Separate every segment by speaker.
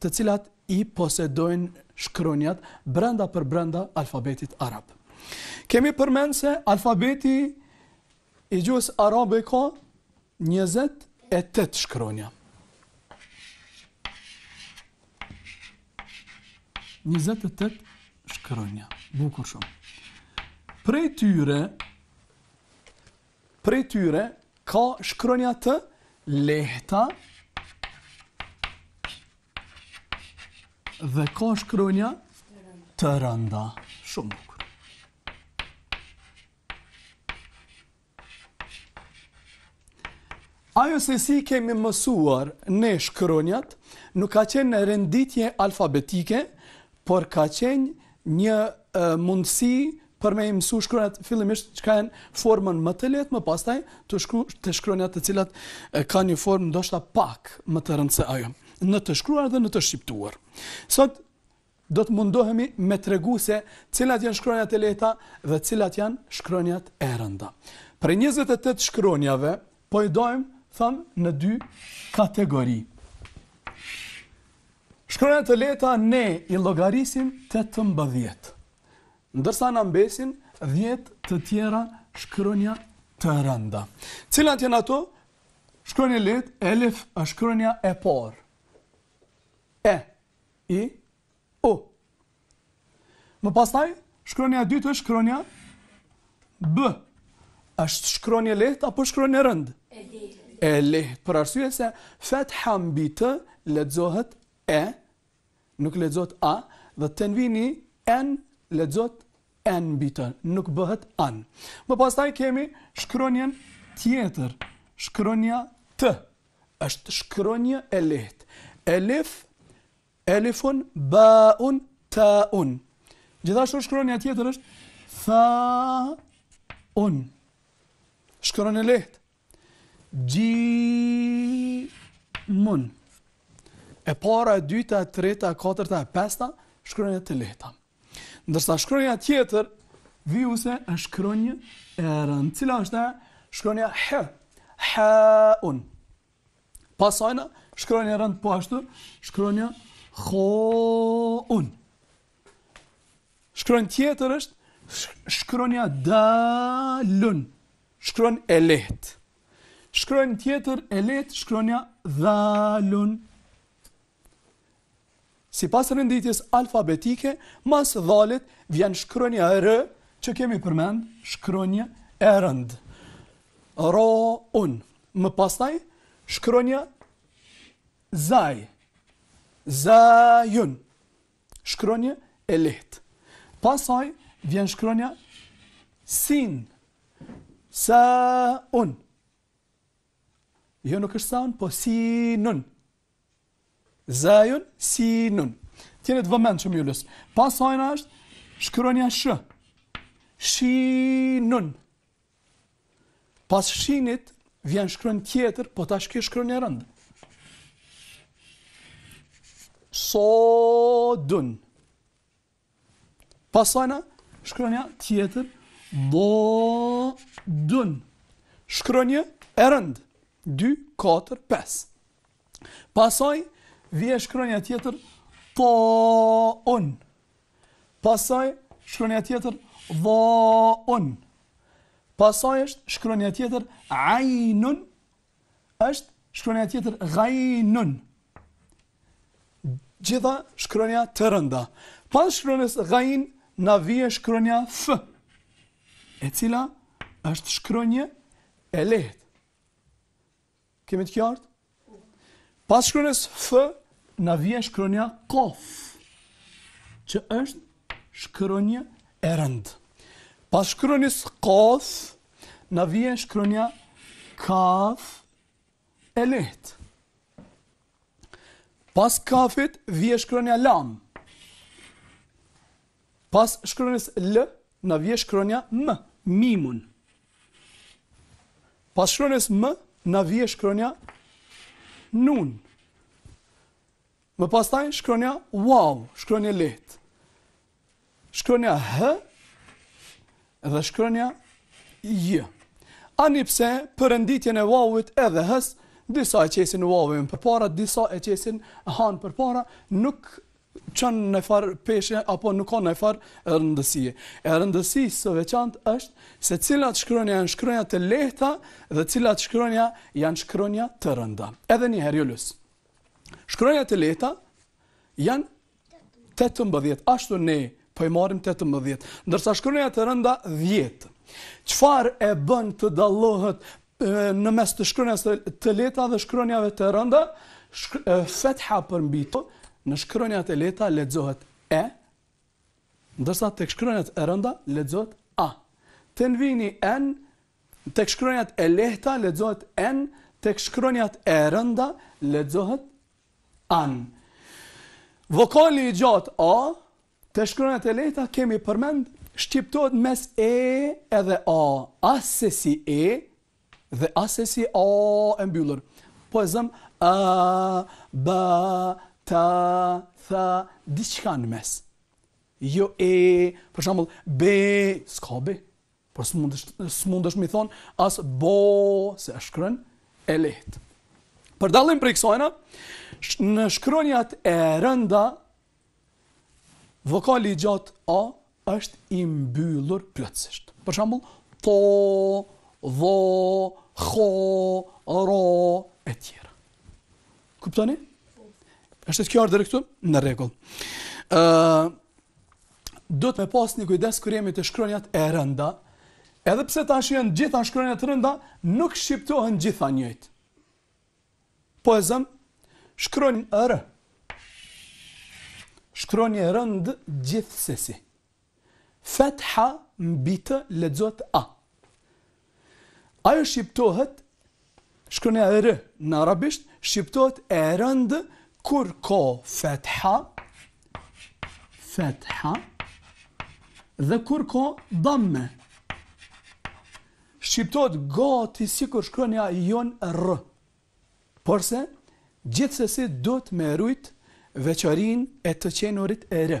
Speaker 1: të cilat i posedojnë shkronjat brenda-përbrenda alfabetit arab. Kemi përmend se alfabeti i gjuhës arabe ka 28 shkronja. 28 shkronja, bukur shumë. Prej tyre, Prej tyre ka shkronja të lehta dhe ka shkronja të rënda. Shumë bukur. Ajo se si kemi mësuar ne shkronjat, nuk ka qenë renditje alfabetike, por ka qenë një mundësi Për me i mësu shkronjat fillimisht që kanë formën më të lehtë, më pastaj te shkronjat të cilat kanë një formë ndoshta pak më të rëndë se ajo, në të shkruar dhe në të shqiptuar. Sot do të mundohemi me tregu se cilat janë shkronjat e lehta dhe cilat janë shkronjat e rënda. Prej 28 shkronjave, po i dajmë, themi, në dy kategori. Shkronjat e lehta ne i llogarisim 18. Ndërsa na mbesin dhjetë të tjera shkronja të rënda. Cilat janë ato? Shkronjë e lehtë, elif është shkronja e parë. E, i, u. Më pastaj, shkronja e dytë është shkronja b. Është shkronjë e lehtë apo shkronjë e rëndë? E lehtë. E lehtë, për arsye se fetha mbi të lexohet e Nuk lexohet a dhe tenvini en lexohet en mbi të, nuk bëhet an. Më pastaj kemi shkronjën tjetër, shkronja t. Është shkronjë e lehtë. Elif, elifun, baun, taun. Gjithashtu shkronja tjetër është tha un. Shkronjë e lehtë. Xhimun. E para, e dyta, e treta, e katërta, e pesta, shkronja të lehta. Ndërsa shkronja tjetër, vijuese, është shkronjë e rëndë. Cila është? Shkronja ha, ha un. Pas sajna, shkronjë e rëndë po ashtu, shkronja kho un. Shkronja tjetër është shkronja dalun. Shkronjë e lehtë. Shkronja tjetër e lehtë shkronja dhalun. Sipas renditjes alfabetike, mas dhalit vjen shkronja rë, që kemi përmend shkronjë e rëndë. Roun. Më pastaj shkronja zaj. Zajun. shkronjë e lehtë. Pas saj vjen shkronja sin. Saun. Jo nuk është saun, po sinun. Zajun sinun. T'jeni të vëmendshëm ju lus. Pas saj na është shkronja shë. Shinun. Pas shinit vjen shkronjë tjetër, po tash kjo shkronjë e rëndë. Sodun. Pas saj na shkronja tjetër dodun. Shkronjë e rëndë. 2 4 5. Pas saj vjen shkronja tjetër toun. Pas saj shkronja tjetër dhoun. Pas saj është shkronja tjetër ajnun. Është shkronja tjetër gajnun. Gjitha shkronja të rënda. Pas shkronjës gajn na vje shkronja f. E cila është shkronjë e lehtë. Kemi të qartë? Pas shkronjës F, na vjen shkronja kof, që është shkronjë e rëndë. Pas shkronjës kof, na vjen shkronja kaf e lehtë. Pas kafit, vjen shkronja lam. Pas shkronjës L, na vje shkronja M. Mimun. Pas shkronjës M, na vje shkronja Nun. Më pastaj shkronja Uau, shkronjë e lehtë. Shkronja H, dhe shkronja J. Anipse për renditjen e Uauit edhe H-së, disa e qesin Uauin përpara, disa e qesin Han përpara, nuk çon naj farë peshe apo nuk ka naj farë rëndësie. E rëndësisë së veçantë është se cilat shkronja janë shkronja të lehta dhe cilat shkronja janë shkronja të rënda. Edhe një herë ju lus. Shkronja të lehta janë 18. Ashtu ne Po i marrim tetëmbëdhjetë. Ndërsa shkronja të rënda dhjetë. Çfarë e bën të dallohet në mes të shkronjave të lehta dhe shkronjave të rënda? Fetha përmbi të, në shkronjat e lehta lexohet e, ndërsa tek shkronjat e rënda lexohet a. Tenvini en, tek shkronjat e lehta lexohet en, tek shkronjat e rënda lexohet An. Vokali i gjatë a, te shkronjat e lehta kemi përmend shqiptohet mes e edhe a, assesi e dhe assesi a e mbyllur. Po e zëm a, ba, ta, tha, diçka në mes. Jo e, për shembull, be, s'ka be. Po s'mundesh s'mundesh me thon as bo se është shkronjë e lehtë. Për dallim prej kësajna, në shkronjat e rënda vokali i gjatë a është i mbyllur plotësisht. Për shembull, to, dho, kho, ro e tjera. Kuptoni? Është e qartë deri këtu në rregull. Ë uh, duhet me pas një kujdes kur jemi te shkronjat e rënda. Edhe pse tash janë gjitha shkronja të rënda, nuk shqiptohen gjitha njëjtë. Po e zëm, shkronjë rë. Shkronjë e rëndë gjithsesi. Fetha mbi të lexohet a. Ajo shqiptohet, shkronja rë në arabisht, shqiptohet e rëndë kur ka fetha, fetha, dhe kur ka dhamme. Shqiptohet gati sikur shkronja jonë rë. Porse, gjithsesi duhet me rujt veçorinë e të qenurit e rë.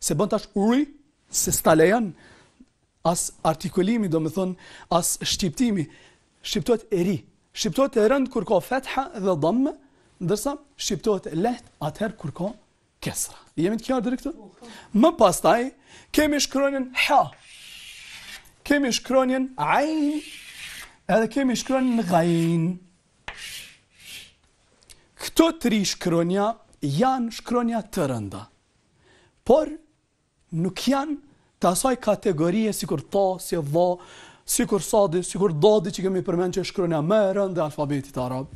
Speaker 1: S'e bën tash uj, se s'ta lejon as artikulimi, domethënë, as shqiptimi. Shqiptohet e ri. Shqiptohet e rëndë kur ka fetha dhe dhamme, ndërsa shqiptohet e lehtë atëherë kur ka kesra. Jemi të qartë deri këtu? Më pastaj, kemi shkronjen ha, kemi shkronjen ajn, edhe kemi shkronjen gajn. Këto tri shkronja janë shkronja të rënda, por nuk janë të asaj kategorie sikur ta, si dha, sikur sadi, sikur dadi që kemi përmend që është shkronja më e rëndë e alfabetit arab,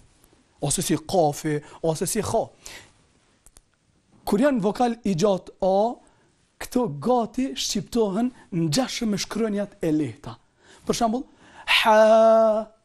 Speaker 1: ose si kafi, ose si kha. Kur janë vokal i gjatë a, këto gati shqiptohen ngjashëm me shkronjat e lehta. Për shembull, ha,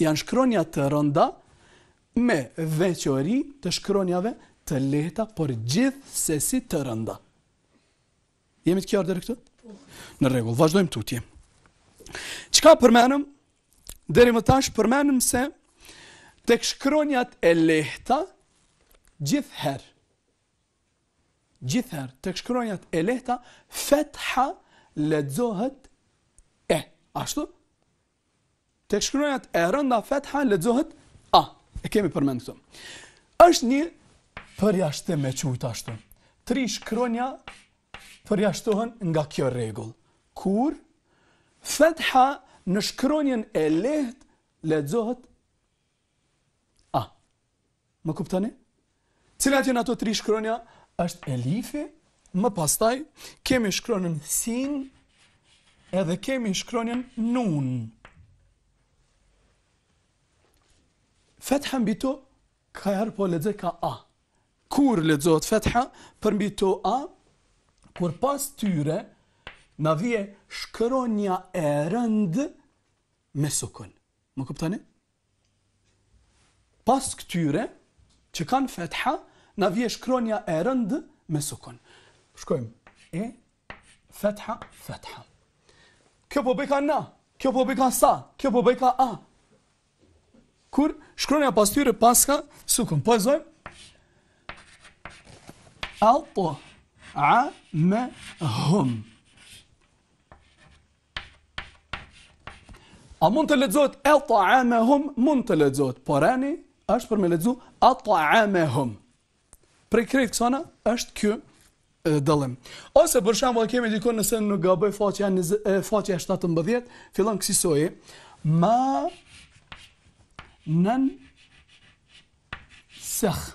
Speaker 1: Janë shkronja të rënda me veçori të shkronjave të lehta, por gjithsesi të rënda. Jemi të qartë deri këtu? Në rregull, vazhdojmë tutje. Çka përmenëm? Deri më tash përmenëm se tek shkronjat e lehta gjithherë gjithherë tek shkronjat e lehta fetha lexohet e ashtu Tek shkronjat e rënda fetha lexohet a. E kemi përmend këtu. Është një përjashtim e quajt ashtu. Tri shkronja përjashtohen nga kjo rregull. Kur fetha në shkronjën e lehtë lexohet A, më kuptoni? Cilat janë ato tri shkronja? është elifi, më pastaj kemi shkronën sin, edhe kemi shkronën nun. Fetha mbi to, ka herë po lexohka a. Kur lexohet fetha përmbi to a, kur pas tyre, na vje shkronja e rëndë me sukun. Më kuptoni? Pas këtyre që kanë fetha, na vje shkronja e rëndë me sukun. Shkojmë. E, fetha, fetha. Kjo po bajka na, kjo po bajka sa, kjo po bajka a. Kur shkronja pas tyre paska sukun. Po e lexojmë. Al, po. A, me, hum. A mund të lexohet at'amahum? Mund të lexohet, por ani është për me lexu at'amahum. Prej krejt kësona është ky dallim. Ose për shembull kemi diku nëse nuk gaboj faqja 17, fillon kësisoji. Ma nan sakh.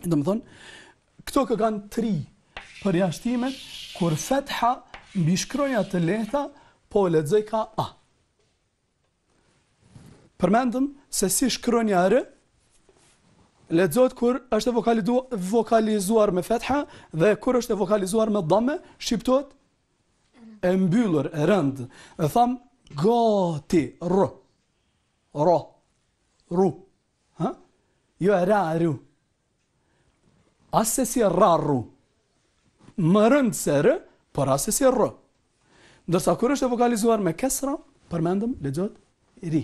Speaker 1: Domethënë, këto kanë tri përjashtime kur fetha mbi shkronja të lehta po lexohka a. Përmendëm se si shkronja r lexohet kur është vokalizuar me fetha dhe kur është vokalizuar me dhamme, shqiptohet e mbyllur, e rënd. E thamë gati, r. Ro. Ru. Hë? Jo e ra rru. As si ra rru. Më rëndë se rë, por as si rr. Ndërsa kur është e vokalizuar me kesra, përmendëm, lexohet, ri.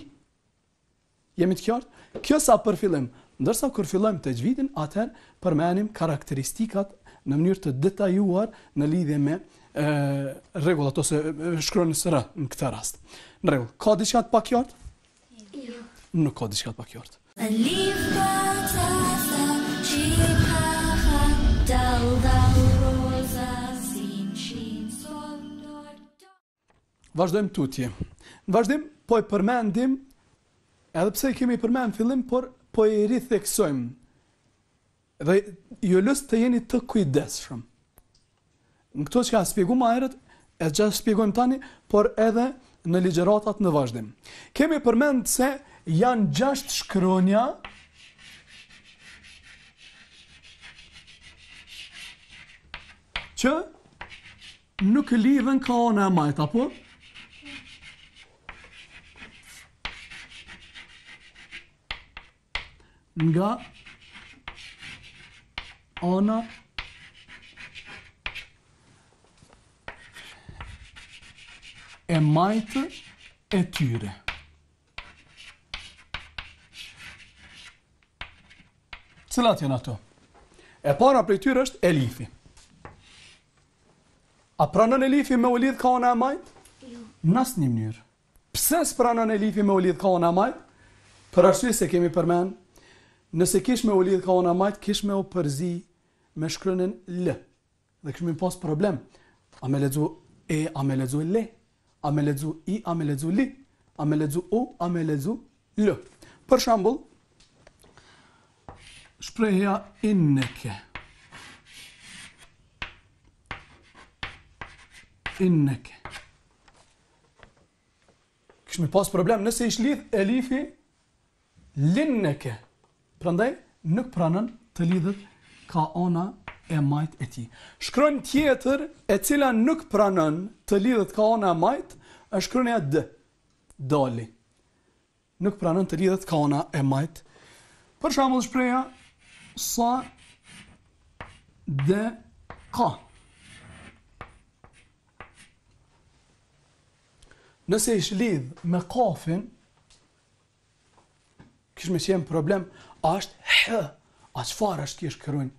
Speaker 1: Jemi të qartë? Kjo sa për fillim. Ndërsa kur fillojmë texhvidin, atëherë përmenim karakteristikat në mënyrë të detajuar në lidhje me rregullat e shkronjës R në këtë rast. Në rregull, ka diçka të paqartë? Jo. Nuk ka diçka të paqartë. Vazhdojmë tutje. Në vazhdim po i përmendim edhe pse i kemi përmend fillim, por po i ritheksojmë. Dhe ju lus të jeni të kujdesshëm. Në këto që i kam shpjegu ma herët, e që shpjegojmë tani, por edhe në ligjeratat në vazhdim. Kemi përmend se janë gjashtë shkronja, që nuk lidhen ka ana e majta, po? nga ana e majtë e tyre. Cilat janë ato? E para prej tyre është elifi. A pranon elifi me u lidh ka ana e majtë? Jo. Në asnjë mënyrë. Pse s'pranon elifi me u lidh ka ana e majtë? Për arsye se kemi përmend, nëse kish me u lidh ka ana e majtë, kish me u përzi me shkronjën L. Dhe kish me pas problem. A me lexu E, a me lexu Le? A me lexu I, a me lexu Li? A me lexu U, a me lexu L? Për shembull, shprehja inneke. Inneke. Kish me pas problem, nëse ish lidh elifi, linneke. Prandaj, nuk pranon të lidhet ka ana e majtë e tij. Shkronja tjetër, e cila nuk pranon të lidhet ka ana e majtë, është shkronja dë, dali. Nuk pranon të lidhet ka ana e majtë. Për shembull shprehja sadeka. Nëse ish lidh me kafin, kish me qenë problem, a është hë, a çfarë është kjo shkronjë?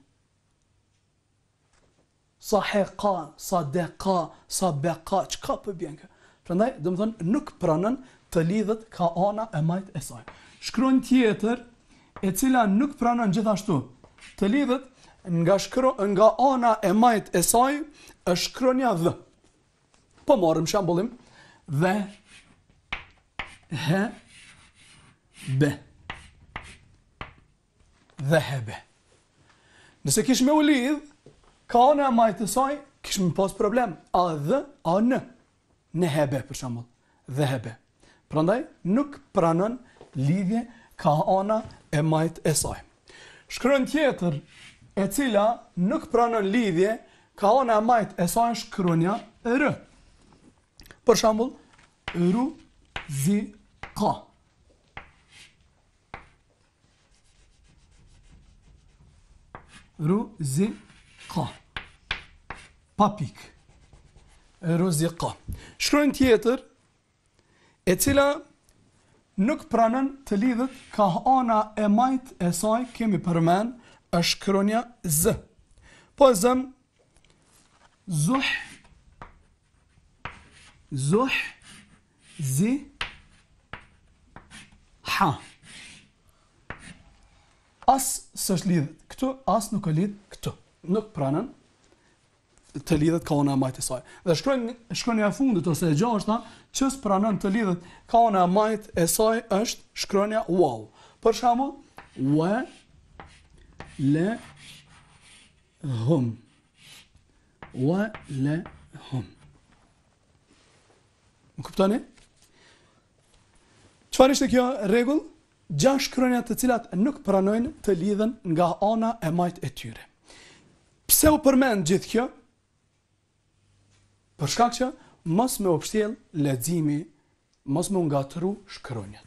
Speaker 1: Sa he ka, sa de ka, sa be ka, çka po bjen kjo? Prandaj, domethënë, nuk pranon të lidhet ka ana e majtë e saj. Shkronjë tjetër, e cila nuk pranon gjithashtu të lidhet nga shkru, nga ana e majtë e saj, është shkronja dhë. Po marrim shembullin dhe he be. dhehebe. Nëse kish me u lidh ka ana e majtë e saj, kish me pas problem. A dh, a n. Nehebe, për shembull. Dhehebe. Prandaj, nuk pranon lidhje ka ana e majtë e saj. Shkronjë tjetër, e cila nuk pranon lidhje ka ana e majtë e saj shkronja r. Për shembull, ru zi ka. Ruzika. Pa pikë. Ruzika. Shkronjë tjetër, e cila nuk pranon të lidhet ka ana e majtë e saj, kemi përmen, është shkronja z. Po e zëm, zuh, zuh, Zi Ha As s'është lidhë këtu, as nuk lidhet këtu. Nuk pranon të lidhet ka ana e majtë e saj. Dhe shkronja, shkronja e fundit ose e gjashta, që s'pranon të lidhet ka ana e majtë e saj është shkronja uau. Për shembull, we, le, hum. We, le, hum. Më kuptoni? Çfarë ishte kjo rregull? Gjashtë shkronja të cilat nuk pranojnë të lidhen nga ana e majtë e tyre. Pse u përmend gjithë kjo? Për shkak që mos me u pshtjell leximi, mos me
Speaker 2: u ngatrru shkronjat.